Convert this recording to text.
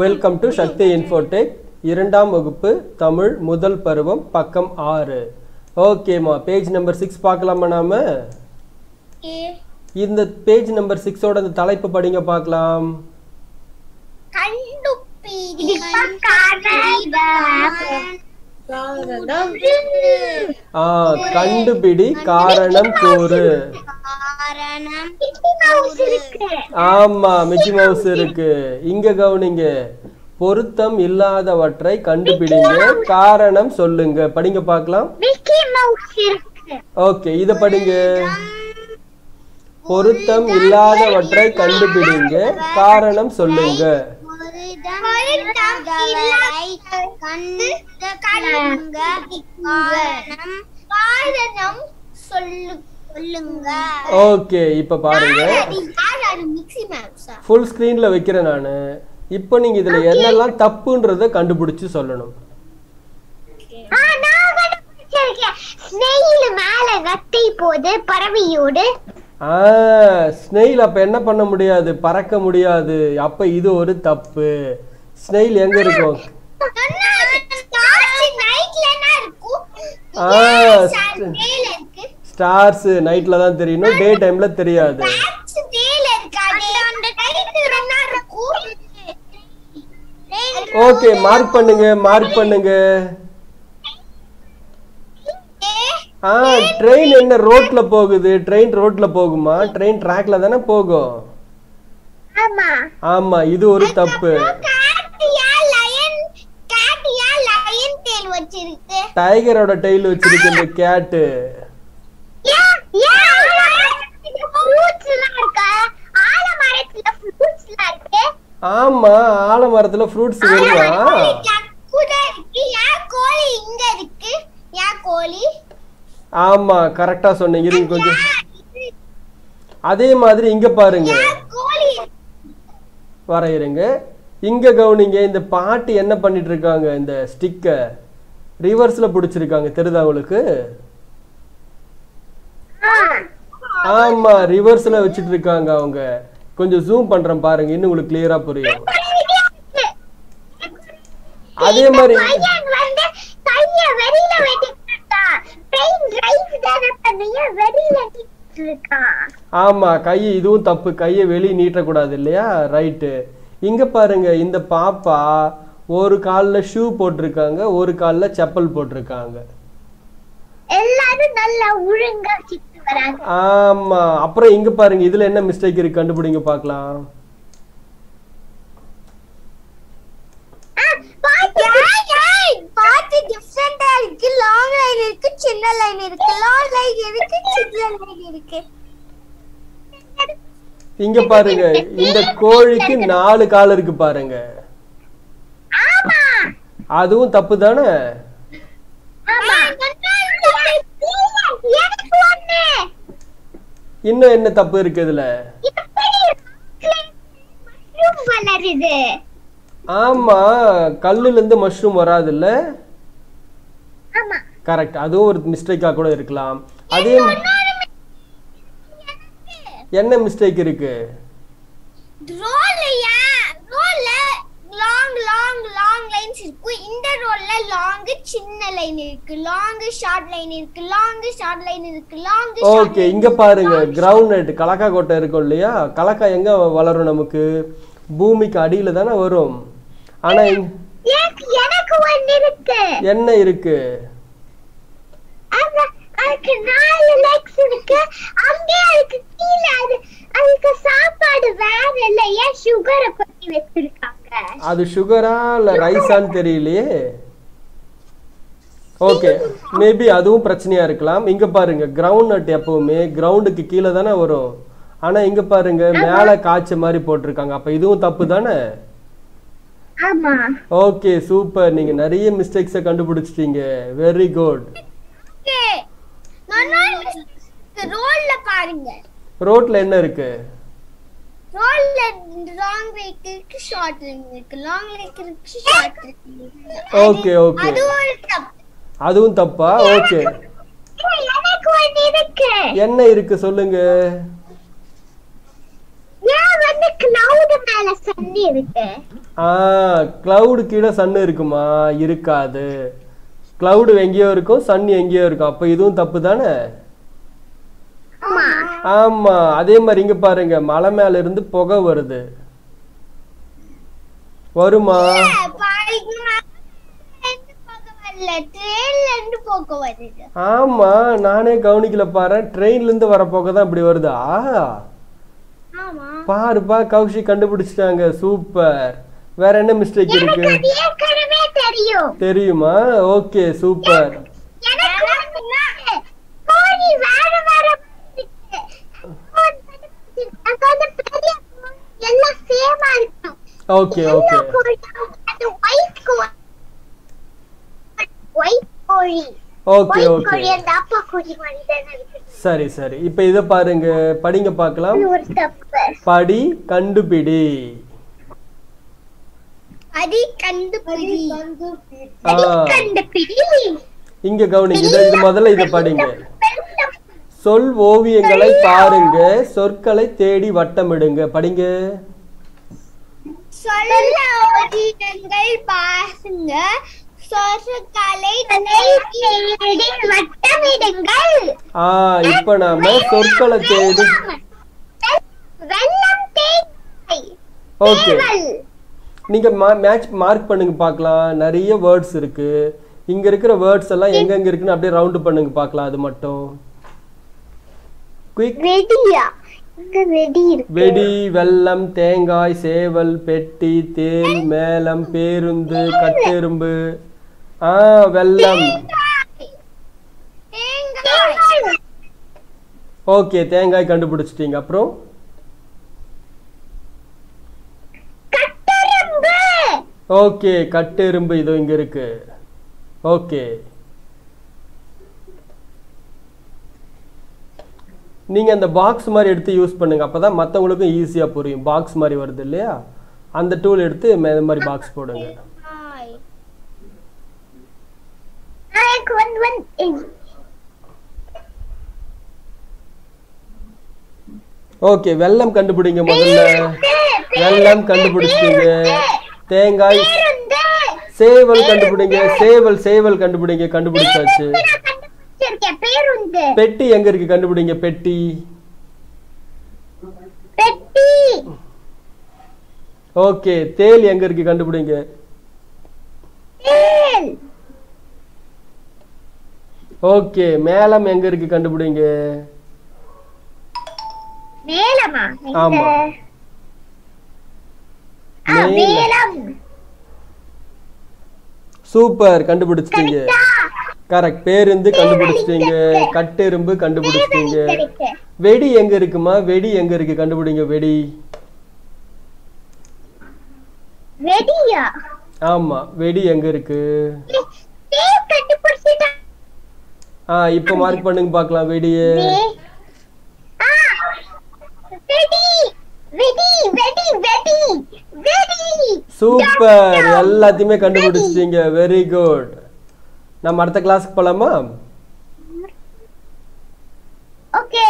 Welcome to Sakthi Infotech இரண்டாம் வகுப்பு தமிழ் முதல் பருவம் பக்கம் ஆறு. ஓகேம்மா பேஜ் நம்பர் சிக்ஸ் பார்க்கலாமா நாம? இந்த பேஜ் நம்பர் சிக்ஸோட அந்த தலைப்பு படிங்க பார்க்கலாம். ஆ கண்டுபிடி காரணம் கூறு. ஆமா மிக்கி மவுஸ் இருக்கு. இங்க கவனிங்க. பொருத்தம் இல்லாதவற்றை கண்டுபிடிங்க. காரணம் சொல்லுங்க. படிங்க பார்க்கலாம். ஓகே இத படிங்க. பொருத்தம் இல்லாதவற்றை கண்டுபிடிங்க. காரணம் சொல்லுங்க. காரணம் சொல்லு சொல்லுங்க. ஓகே இப்ப பாருங்க. ஃபுல் ஸ்கிரீன்ல வைக்கிறேன் நானு. இப்போ நீங்க இதுல என்னெல்லாம் தப்புன்றத கண்டுபிடிச்சு சொல்லணும். ஸ்னெயில் அப்ப என்ன பண்ண முடியாது? பறக்க முடியாது. அப்ப இது ஒரு தப்பு. ஸ்னெயில் எங்க இருக்கும்? ஆ, ஸ்டார்ஸ் நைட்ல தான் தெரியணும் டே டைம்ல தெரியாது. ஓகே மார்க் பண்ணுங்க மார்க் பண்ணுங்க. ஆ ட்ரெயின் என்ன ரோட்ல போகுது? ட்ரெயின் ரோட்ல போகுமா? ட்ரெயின் ட்ராக்ல தானே போகும்? ஆமா. ஆமா இது ஒரு தப்பு. டைகரோட டெய்ல் வச்சிருக்கு. இந்த கேட்டு ஏன் ஏன் ஆலமரத்துல fruits எல்லாம் இருக்கா ஆலமரத்துல fruits எல்லாம் இருக்கு ஆமா ஆலமரத்துல ஃப்ரூட்ஸ் கோழி ஆமா கரெக்டா சொன்னீங்க. இருங்க கொஞ்சம் அதே மாதிரி இங்க பாருங்க. வரையிருங்க இங்க கவனிங்க இந்த பாட்டு என்ன பண்ணிட்டு இருக்காங்க இந்த ஸ்டிக்க ரிவர்ஸ்ல பிடிச்சிருக்காங்க. தெரியுதா உங்களுக்கு? ஆமா ரிவர்ஸ்ல வச்சிட்டு இருக்காங்க அவங்க. கொஞ்சம் ஜூம் பண்றேன் பாருங்க இன்னும் உங்களுக்கு கிளியரா புரியும். அதே மாதிரி ஆமா கை இதுவும் தப்பு. கையை வெளியே நீட்டக்கூடாது இல்லையா? ரைட்டு இங்க பாருங்க இந்த பாப்பா ஒரு கால்ல ஷூ போட்டிருக்காங்க ஒரு கால்ல செப்பல் போட்டிருக்காங்க. எல்லாரும் நல்லா ஒழுங்கா ஆமா. அப்புறம் இங்க பாருங்க இதுல என்ன மிஸ்டேக் இருக்கு? கண்டுபிடிங்க பார்க்கலாம். இங்க பாருங்க இந்த கோழிக்கு நாலு கால் இருக்கு பாருங்க. அதுவும் தப்பு தானே ஆமா எனக்கு ஒண்ணு இன்னும் என்ன தப்பு இருக்கு இதுல? ஆமா கல்லுல இருந்து மஷ்ரூம் வராதுல்ல? ஆமா. கரெக்ட் அதுவும் ஒரு மிஸ்டேக்கா கூட இருக்கலாம். அதே என்ன மிஸ்டேக் இருக்கு? ரோல்லையா ரோல்ல லாங் லாங் லாங் லைன்ஸ் இருக்கு இந்த ரோல்ல லாங் சின்ன லைன் இருக்கு லாங் ஷார்ட் லைன் இருக்கு லாங் ஷார்ட் லைன் இருக்கு லாங் ஓகே இங்க பாருங்க கிரவுண்ட் நட் கலக்கா கொட்டை இருக்கும் இல்லையா? கலக்கா எங்க வளரும் நமக்கு? பூமிக்கு அடியில தானே வரும். ஆனா எனக்கு ஒன்னு இருக்கு. என்ன இருக்கு? அதுக்கு நாலு லெக்ஸ் இருக்கு. அங்கே அதுக்கு கீழே அது அதுக்கு சாப்பாடு வேற இல்ல. ஏன் சுகரை கொட்டி வச்சிருக்காங்க? அது சுகரா இல்ல ரைஸான்னு தெரியலையே? ஓகே மேபி அதுவும் பிரச்சனையா இருக்கலாம். இங்க பாருங்க கிரவுண்ட் நட் எப்பவுமே கிரவுண்டுக்கு கீழே தானே வரும். ஆனா இங்க பாருங்க மேல காய்ச்ச மாதிரி போட்டிருக்காங்க. அப்ப இதுவும் தப்பு தானே? ஓகே சூப்பர் நீங்க நிறைய மிஸ்டேக்ஸை கண்டுபிடிச்சிட்டீங்க. வெரி குட் ரோல்ல பாருங்க ரோட்ல என்ன இருக்கு? ரோல்ல லாங் லைக் இருக்கு. ஷார்ட் இருக்கு லாங் இருக்கு. ஷார்ட் ஓகே ஓகே அது ஒரு தப்பு. அதுவும் தப்பா? ஓகே எனக்கு ஒன்னு இருக்கு என்ன இருக்கு சொல்லுங்க இருக்கு கிளவுடு கீழே சன் இருக்குமா? இருக்காது. கிளவுடு எங்கேயோ இருக்கும் சன் எங்கேயோ இருக்கும். அப்போ இதுவும் தப்பு தானே? ஆமா அதே மாதிரி இங்க பாருங்க மலை மேல இருந்து புகை வருது. வருமா? ஆமா நானே கவனிக்கல பாரு ட்ரெயின்ல இருந்து வர புகை தான் இப்படி வருதா. பாருப்பா கௌஷிக் கண்டுபிடிச்சிட்டாங்க சூப்பர். வேற என்ன மிஸ்டேக் இருக்கு? தெரியுமா? ஓகே சூப்பர் எனக்கு வந்து கோழி வேற வேற இருக்கு. எனக்கு வந்து பெரிய கோழி எல்லாம் சேமா அது ஒயிட் கோழி ஒயிட் கோழி ஓகே ஓகே சரி சரி. இப்போ இதை பாருங்க. படிங்க பார்க்கலாம். படி கண்டுபிடி. அடி கண்டுபிடி. இங்க கவனிங்க. இதை இது முதல்ல இதை படிங்க. சொல் ஓவியங்களை பாருங்க. சொற்களை தேடி வட்டமிடுங்க. படிங்க. சொல்ல ஓவியங்கள் பாருங்க சொற்களை வட்டமிடுங்கள். ஆ இப்போ நாம சொற்களை தேடி வெள்ளம் தேங்காய் ஓகே. சேவல். நீங்க மேட்ச் மார்க் பண்ணுங்க பார்க்கலாம் நிறைய வேர்ட்ஸ் இருக்கு. இங்க இருக்கிற வேர்ட்ஸ் எல்லாம் எங்கெங்க இருக்குன்னு அப்படியே ரவுண்ட் பண்ணுங்க பார்க்கலாம் அது மட்டும். குயிக் வெடி வெல்லம் தேங்காய் சேவல் பெட்டி தேல் மேளம் பேருந்து கட்டெரும்பு. ஆ தேங்காய் ஓகே தேங்காய் கண்டுபிடிச்சிட்டீங்க. அப்புறம்? ஓகே கட்டெரும்பு இதோ இங்க இருக்கு. ஓகே. நீங்க அந்த பாக்ஸ் மாதிரி எடுத்து யூஸ் பண்ணுங்க. அப்பதான் மத்தவங்களுக்கும் ஈஸியா புரியும். பாக்ஸ் மாதிரி வருது இல்லையா? அந்த டூல் எடுத்து இந்த மாதிரி பாக்ஸ் போடுங்க. ஓகே வெல்லம் கண்டுபிடிங்க முதல்ல. வெல்லம் கண்டுபிடிச்சிட்டீங்க. தேங்காய் சேவல் கண்டுபிடிங்க. சேவல் சேவல் கண்டுபிடிங்க. கண்டுபிடிச்சாச்சு. பெட்டி எங்க இருக்கு? கண்டுபிடிங்க பெட்டி. பெட்டி. ஓகே தேல் எங்க இருக்கு? கண்டுபிடிங்க. ஓகே மேளம் எங்க இருக்கு? கண்டுபிடிங்க. மேலமா? ஆமா. மேலம் சூப்பர் கண்டுபிடிச்சிட்டீங்க. கரெக்டா? பேருந்து கண்டுபிடிச்சிட்டீங்க. கட்டெரும்பு கண்டுபிடிச்சிட்டீங்க. வெடி எங்க இருக்குமா? வெடி எங்க இருக்கு? கண்டுபிடிங்க வெடி. வெடியா? ஆமா வெடி எங்க இருக்கு? ஆ இப்போ மார்க் பண்ணுங்க பார்க்கலாம் வெடியே. சூப்பர். எல்லாத்தையுமே கண்டுபிடிச்சிட்டீங்க. வெரி குட் நம்ம அடுத்த கிளாஸ்க்கு போலாமா? ஓகே